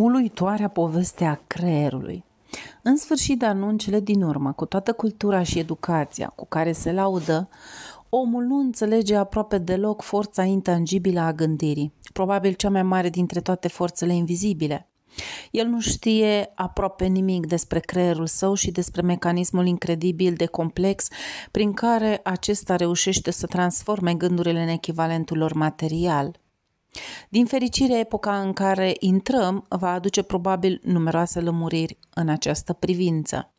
uluitoarea poveste a creierului. În sfârșit, dar nu în cele din urmă, cu toată cultura și educația cu care se laudă, omul nu înțelege aproape deloc forța intangibilă a gândirii, probabil cea mai mare dintre toate forțele invizibile. El nu știe aproape nimic despre creierul său și despre mecanismul incredibil de complex prin care acesta reușește să transforme gândurile în echivalentul lor material – din fericire, epoca în care intrăm va aduce probabil numeroase lămuriri în această privință.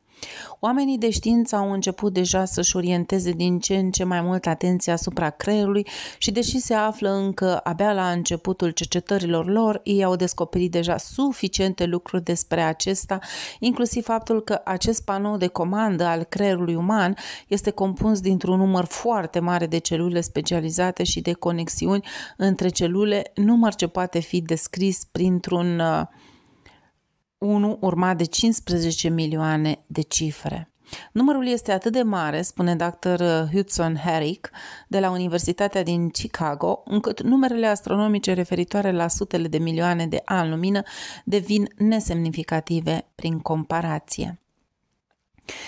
Oamenii de știință au început deja să-și orienteze din ce în ce mai mult atenția asupra creierului și deși se află încă abia la începutul cercetărilor lor, ei au descoperit deja suficiente lucruri despre acesta, inclusiv faptul că acest panou de comandă al creierului uman este compus dintr-un număr foarte mare de celule specializate și de conexiuni între celule, număr ce poate fi descris printr-un uh, 1 urmat de 15 milioane de cifre. Numărul este atât de mare, spune dr. Hudson Herrick de la Universitatea din Chicago, încât numerele astronomice referitoare la sutele de milioane de ani lumină devin nesemnificative prin comparație.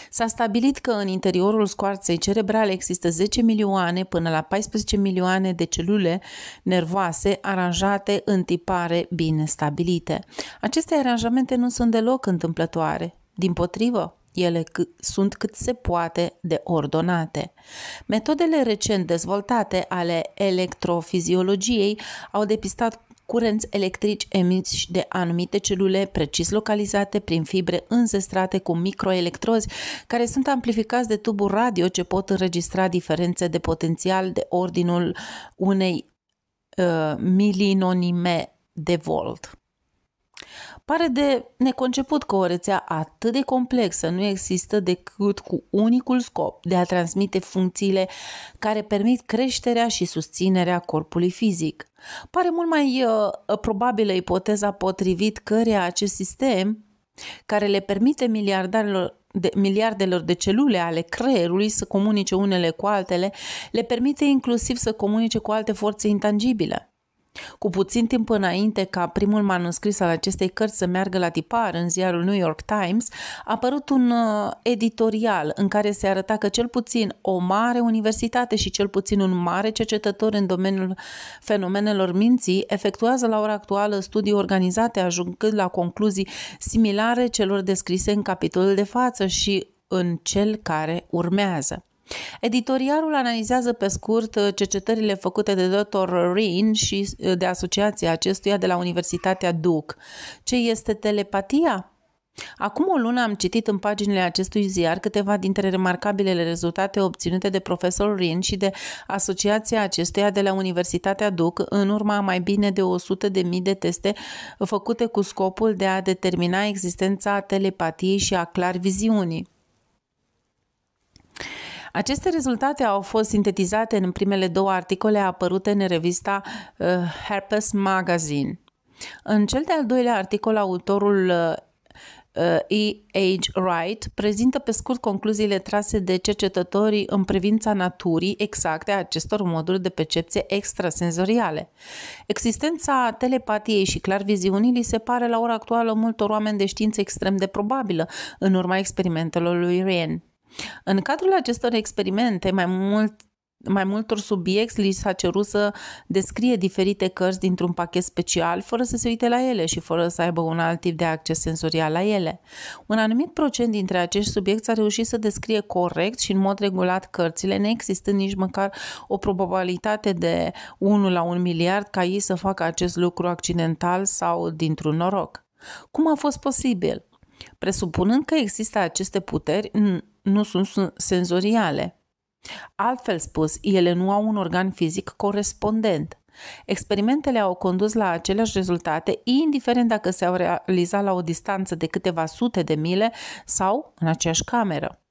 S-a stabilit că în interiorul scoarței cerebrale există 10 milioane până la 14 milioane de celule nervoase aranjate în tipare bine stabilite. Aceste aranjamente nu sunt deloc întâmplătoare. Din potrivă, ele sunt cât se poate de ordonate. Metodele recent dezvoltate ale electrofiziologiei au depistat curenți electrici emiți de anumite celule precis localizate prin fibre înzestrate cu microelectrozi care sunt amplificați de tuburi radio ce pot înregistra diferențe de potențial de ordinul unei uh, milinonime de volt. Pare de neconceput că o rețea atât de complexă nu există decât cu unicul scop de a transmite funcțiile care permit creșterea și susținerea corpului fizic. Pare mult mai uh, probabilă ipoteza potrivit căreia acest sistem, care le permite miliardarilor de, miliardelor de celule ale creierului să comunice unele cu altele, le permite inclusiv să comunice cu alte forțe intangibile. Cu puțin timp înainte ca primul manuscris al acestei cărți să meargă la tipar în ziarul New York Times, a apărut un uh, editorial în care se arăta că cel puțin o mare universitate și cel puțin un mare cercetător în domeniul fenomenelor minții efectuează la ora actuală studii organizate ajungând la concluzii similare celor descrise în capitolul de față și în cel care urmează. Editorialul analizează pe scurt uh, cercetările făcute de Dr. Rin și uh, de asociația acestuia de la Universitatea Duke. Ce este telepatia? Acum o lună am citit în paginile acestui ziar câteva dintre remarcabilele rezultate obținute de profesorul Rin și de asociația acestuia de la Universitatea Duke în urma mai bine de 100 de mii de teste făcute cu scopul de a determina existența telepatiei și a clarviziunii. Aceste rezultate au fost sintetizate în primele două articole apărute în revista uh, Herpes Magazine. În cel de-al doilea articol, autorul uh, E. H. Wright prezintă pe scurt concluziile trase de cercetătorii în privința naturii exacte a acestor moduri de percepție extrasenzoriale. Existența telepatiei și clarviziunii li se pare la ora actuală multor oameni de știință extrem de probabilă în urma experimentelor lui Rien. În cadrul acestor experimente, mai mult mai multor subiecti li s-a cerut să descrie diferite cărți dintr-un pachet special, fără să se uite la ele și fără să aibă un alt tip de acces senzorial la ele. Un anumit procent dintre acești subiecti a reușit să descrie corect și în mod regulat cărțile, neexistând nici măcar o probabilitate de 1 la 1 miliard ca ei să facă acest lucru accidental sau dintr-un noroc. Cum a fost posibil? Presupunând că există aceste puteri, nu sunt senzoriale. Altfel spus, ele nu au un organ fizic corespondent. Experimentele au condus la aceleași rezultate, indiferent dacă se-au realizat la o distanță de câteva sute de mile sau în aceeași cameră.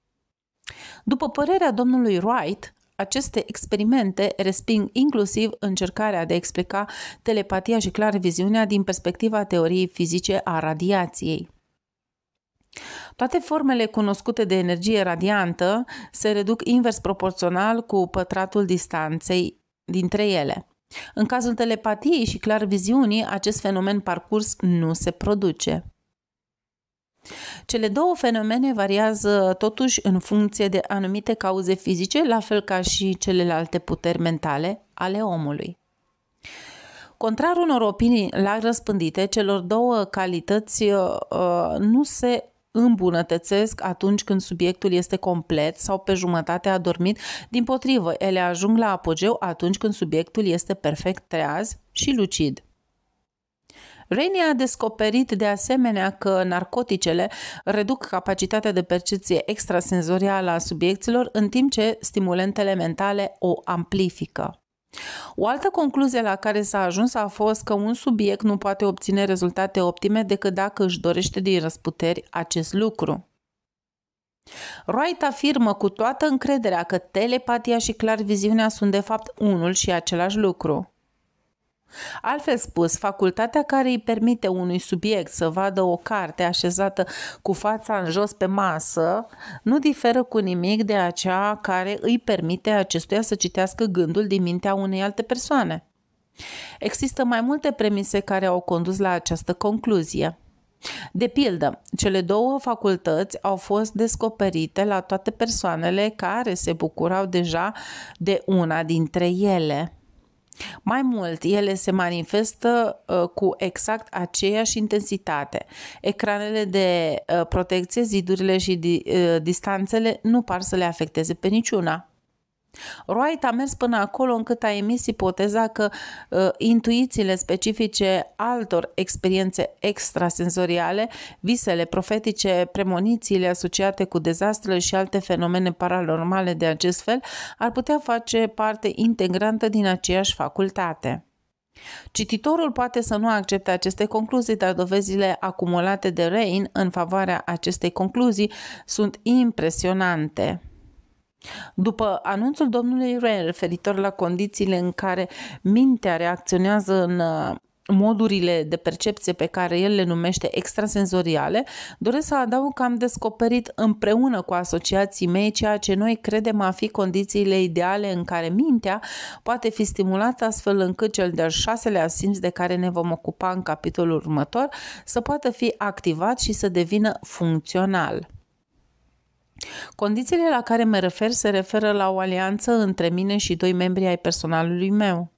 După părerea domnului Wright, aceste experimente resping inclusiv încercarea de a explica telepatia și clarviziunea din perspectiva teoriei fizice a radiației. Toate formele cunoscute de energie radiantă se reduc invers proporțional cu pătratul distanței dintre ele. În cazul telepatiei și clar viziunii, acest fenomen parcurs nu se produce. Cele două fenomene variază totuși în funcție de anumite cauze fizice, la fel ca și celelalte puteri mentale ale omului. Contrar unor opinii larg răspândite, celor două calități uh, nu se îmbunătățesc atunci când subiectul este complet sau pe jumătate adormit, din potrivă, ele ajung la apogeu atunci când subiectul este perfect treaz și lucid. Rainey a descoperit de asemenea că narcoticele reduc capacitatea de percepție extrasenzorială a subiecților, în timp ce stimulentele mentale o amplifică. O altă concluzie la care s-a ajuns a fost că un subiect nu poate obține rezultate optime decât dacă își dorește din răsputeri acest lucru. Wright afirmă cu toată încrederea că telepatia și clarviziunea sunt de fapt unul și același lucru. Altfel spus, facultatea care îi permite unui subiect să vadă o carte așezată cu fața în jos pe masă nu diferă cu nimic de aceea care îi permite acestuia să citească gândul din mintea unei alte persoane. Există mai multe premise care au condus la această concluzie. De pildă, cele două facultăți au fost descoperite la toate persoanele care se bucurau deja de una dintre ele. Mai mult, ele se manifestă uh, cu exact aceeași intensitate. Ecranele de uh, protecție, zidurile și di, uh, distanțele nu par să le afecteze pe niciuna. Wright a mers până acolo încât a emis ipoteza că uh, intuițiile specifice altor experiențe extrasenzoriale, visele profetice, premonițiile asociate cu dezastrele și alte fenomene paranormale de acest fel ar putea face parte integrantă din aceeași facultate. Cititorul poate să nu accepte aceste concluzii, dar dovezile acumulate de Rain în favoarea acestei concluzii sunt impresionante. După anunțul domnului Ray referitor la condițiile în care mintea reacționează în uh, modurile de percepție pe care el le numește extrasenzoriale, doresc să adaug că am descoperit împreună cu asociații mei ceea ce noi credem a fi condițiile ideale în care mintea poate fi stimulată astfel încât cel de-al șaselea simț de care ne vom ocupa în capitolul următor să poată fi activat și să devină funcțional. Condițiile la care mă refer se referă la o alianță între mine și doi membri ai personalului meu.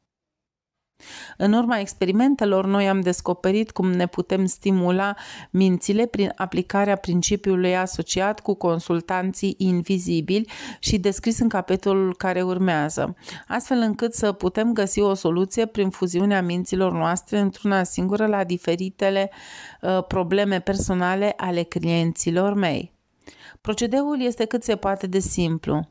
În urma experimentelor, noi am descoperit cum ne putem stimula mințile prin aplicarea principiului asociat cu consultanții invizibili și descris în capitolul care urmează, astfel încât să putem găsi o soluție prin fuziunea minților noastre într-una singură la diferitele uh, probleme personale ale clienților mei. Procedeul este cât se poate de simplu.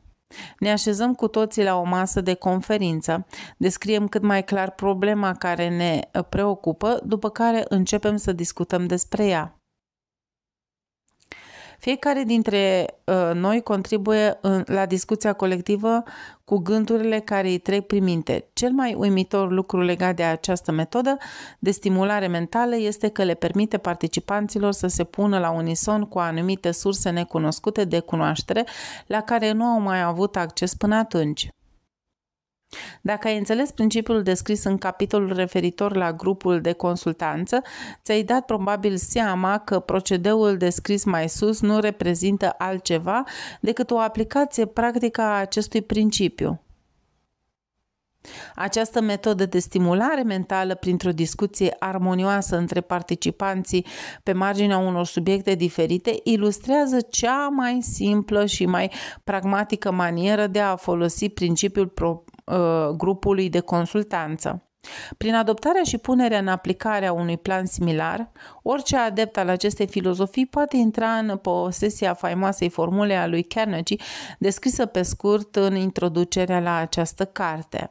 Ne așezăm cu toții la o masă de conferință, descriem cât mai clar problema care ne preocupă, după care începem să discutăm despre ea. Fiecare dintre uh, noi contribuie în, la discuția colectivă cu gândurile care îi trec prin minte. Cel mai uimitor lucru legat de această metodă de stimulare mentală este că le permite participanților să se pună la unison cu anumite surse necunoscute de cunoaștere la care nu au mai avut acces până atunci. Dacă ai înțeles principiul descris în capitolul referitor la grupul de consultanță, ți-ai dat probabil seama că procedeul descris mai sus nu reprezintă altceva decât o aplicație practică a acestui principiu. Această metodă de stimulare mentală printr-o discuție armonioasă între participanții pe marginea unor subiecte diferite ilustrează cea mai simplă și mai pragmatică manieră de a folosi principiul pro, uh, grupului de consultanță. Prin adoptarea și punerea în aplicare a unui plan similar, orice adept al acestei filozofii poate intra în posesia faimoasei formule a lui Carnegie, descrisă pe scurt în introducerea la această carte.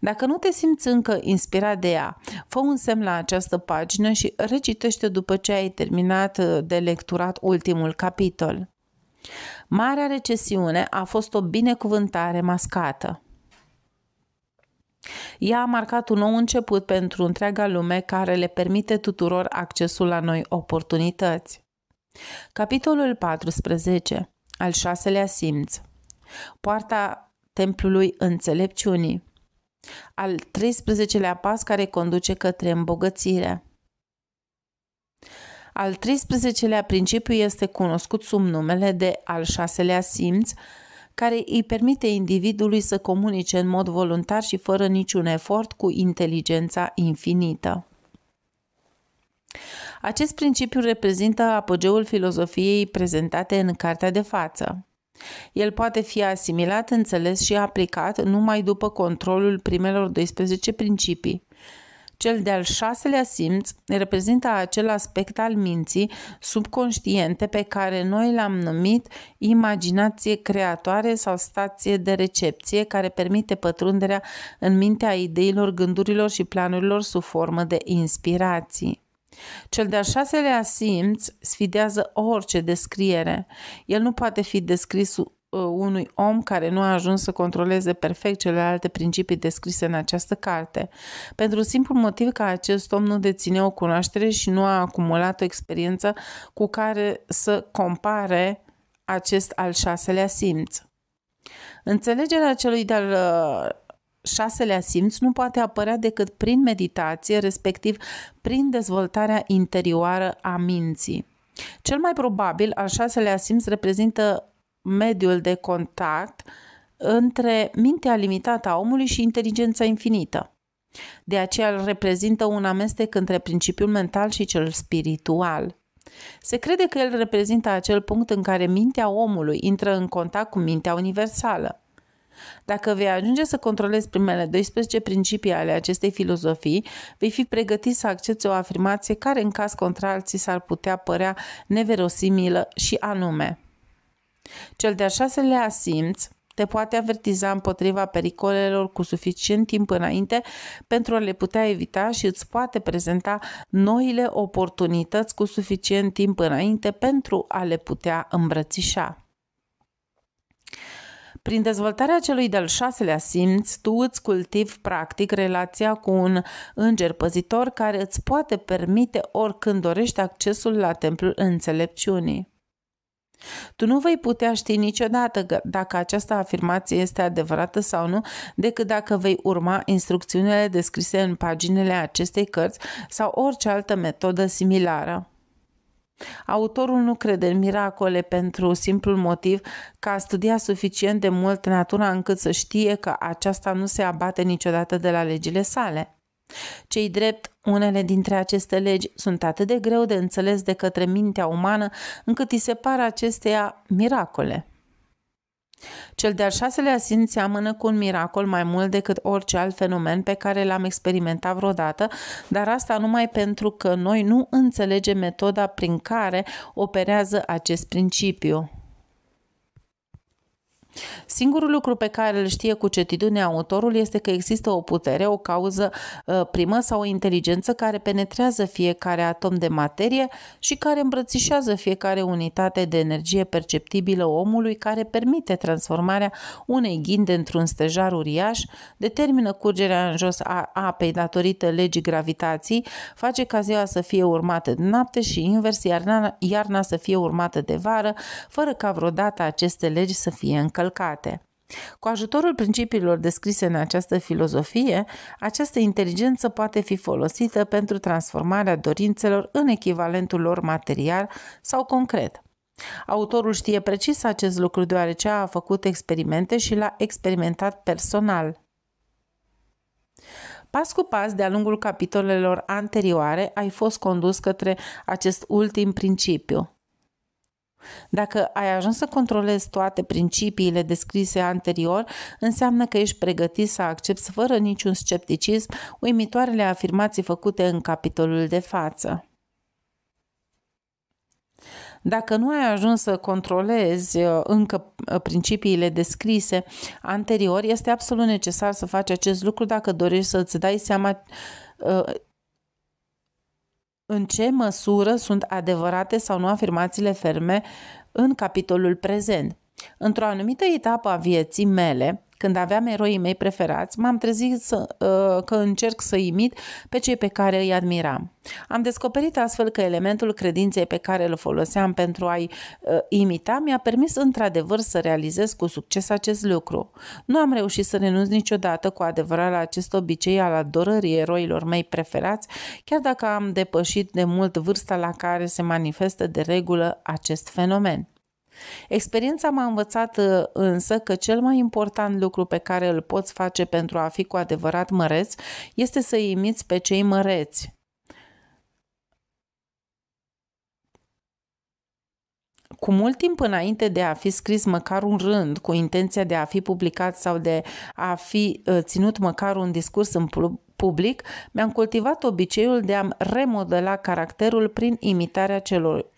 Dacă nu te simți încă inspirat de ea, fă un semn la această pagină și recitește după ce ai terminat de lecturat ultimul capitol. Marea recesiune a fost o binecuvântare mascată. Ea a marcat un nou început pentru întreaga lume care le permite tuturor accesul la noi oportunități. Capitolul 14. Al șaselea simț. Poarta templului înțelepciunii. Al 13-lea pas care conduce către îmbogățire. Al 13-lea principiu este cunoscut sub numele de al șaselea simț, care îi permite individului să comunice în mod voluntar și fără niciun efort cu inteligența infinită. Acest principiu reprezintă apogeul filozofiei prezentate în cartea de față. El poate fi asimilat, înțeles și aplicat numai după controlul primelor 12 principii, cel de-al șaselea simț reprezintă acel aspect al minții subconștiente pe care noi l-am numit imaginație creatoare sau stație de recepție care permite pătrunderea în mintea ideilor, gândurilor și planurilor sub formă de inspirații. Cel de-al șaselea simț sfidează orice descriere. El nu poate fi descris Uh, unui om care nu a ajuns să controleze perfect celelalte principii descrise în această carte, pentru simplu motiv că acest om nu deține o cunoaștere și nu a acumulat o experiență cu care să compare acest al șaselea simț. Înțelegerea celui de-al uh, șaselea simț nu poate apărea decât prin meditație, respectiv prin dezvoltarea interioară a minții. Cel mai probabil, al șaselea simț reprezintă mediul de contact între mintea limitată a omului și inteligența infinită. De aceea îl reprezintă un amestec între principiul mental și cel spiritual. Se crede că el reprezintă acel punct în care mintea omului intră în contact cu mintea universală. Dacă vei ajunge să controlezi primele 12 principii ale acestei filozofii, vei fi pregătit să accepti o afirmație care în caz contrar ți s-ar putea părea neverosimilă și anume – cel de-al șaselea simț te poate avertiza împotriva pericolelor cu suficient timp înainte pentru a le putea evita și îți poate prezenta noile oportunități cu suficient timp înainte pentru a le putea îmbrățișa. Prin dezvoltarea celui de-al șaselea simț, tu îți cultivi practic relația cu un înger păzitor care îți poate permite oricând dorești accesul la templul înțelepciunii. Tu nu vei putea ști niciodată dacă această afirmație este adevărată sau nu, decât dacă vei urma instrucțiunile descrise în paginile acestei cărți sau orice altă metodă similară. Autorul nu crede în miracole pentru simplul motiv că a studiat suficient de mult natura încât să știe că aceasta nu se abate niciodată de la legile sale. Cei drept, unele dintre aceste legi sunt atât de greu de înțeles de către mintea umană încât îi se par acesteia miracole. Cel de-al șaselea simț seamănă cu un miracol mai mult decât orice alt fenomen pe care l-am experimentat vreodată, dar asta numai pentru că noi nu înțelegem metoda prin care operează acest principiu. Singurul lucru pe care îl știe cu certitudine autorul este că există o putere, o cauză uh, primă sau o inteligență care penetrează fiecare atom de materie și care îmbrățișează fiecare unitate de energie perceptibilă omului care permite transformarea unei ghinde într-un stejar uriaș, determină curgerea în jos a apei datorită legii gravitației, face ca ziua să fie urmată de noapte și invers, iarna, iarna să fie urmată de vară, fără ca vreodată aceste legi să fie încălcate încălcate. Cu ajutorul principiilor descrise în această filozofie, această inteligență poate fi folosită pentru transformarea dorințelor în echivalentul lor material sau concret. Autorul știe precis acest lucru deoarece a făcut experimente și l-a experimentat personal. Pas cu pas, de-a lungul capitolelor anterioare, ai fost condus către acest ultim principiu – dacă ai ajuns să controlezi toate principiile descrise anterior, înseamnă că ești pregătit să accepti fără niciun scepticism uimitoarele afirmații făcute în capitolul de față. Dacă nu ai ajuns să controlezi uh, încă uh, principiile descrise anterior, este absolut necesar să faci acest lucru dacă dorești să-ți dai seama uh, în ce măsură sunt adevărate sau nu afirmațiile ferme în capitolul prezent. Într-o anumită etapă a vieții mele, Când aveam eroii mei preferați, m-am trezit să, uh, că încerc să imit pe cei pe care îi admiram. Am descoperit astfel că elementul credinței pe care îl foloseam pentru a-i uh, imita mi-a permis într-adevăr să realizez cu succes acest lucru. Nu am reușit să renunț niciodată cu adevărat la acest obicei al adorării eroilor mei preferați, chiar dacă am depășit de mult vârsta la care se manifestă de regulă acest fenomen. Experiența m-a învățat uh, însă că cel mai important lucru pe care îl poți face pentru a fi cu adevărat măreț este să imiți pe cei măreți. Cu mult timp înainte de a fi scris măcar un rând cu intenția de a fi publicat sau de a fi uh, ținut măcar un discurs în public, mi-am cultivat obiceiul de a remodela caracterul prin imitarea celor uh,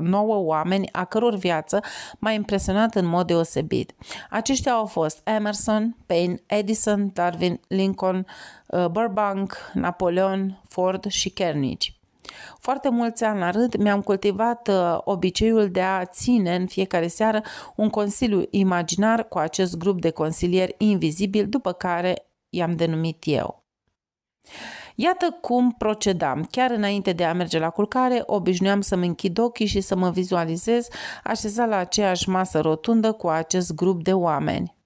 nouă oameni a căror viață m-a impresionat în mod deosebit. Aceștia au fost Emerson, Payne, Edison, Darwin, Lincoln, uh, Burbank, Napoleon, Ford și Carnegie. Foarte mulți ani la rând mi-am cultivat uh, obiceiul de a ține în fiecare seară un consiliu imaginar cu acest grup de consilieri invizibil, după care i-am denumit eu. Iată cum procedam. Chiar înainte de a merge la culcare, obișnuiam să-mi închid ochii și să mă vizualizez așezat la aceeași masă rotundă cu acest grup de oameni.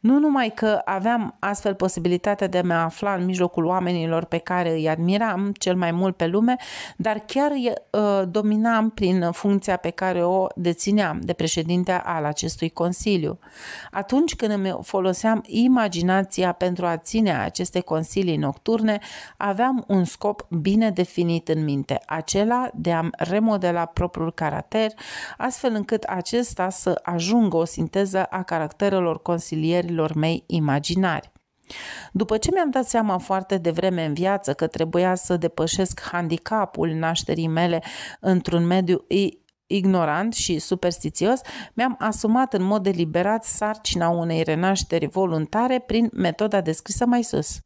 Nu numai că aveam astfel posibilitatea de a mă afla în mijlocul oamenilor pe care îi admiram cel mai mult pe lume, dar chiar uh, dominam prin funcția pe care o dețineam de președinte al acestui consiliu. Atunci când îmi foloseam imaginația pentru a ține aceste consilii nocturne, aveam un scop bine definit în minte, acela de a remodela propriul caracter, astfel încât acesta să ajungă o sinteză a caracterelor consilierilor partenerilor mei imaginari. După ce mi-am dat seama foarte devreme în viață că trebuia să depășesc handicapul nașterii mele într-un mediu ignorant și superstițios, mi-am asumat în mod deliberat sarcina unei renașteri voluntare prin metoda descrisă mai sus.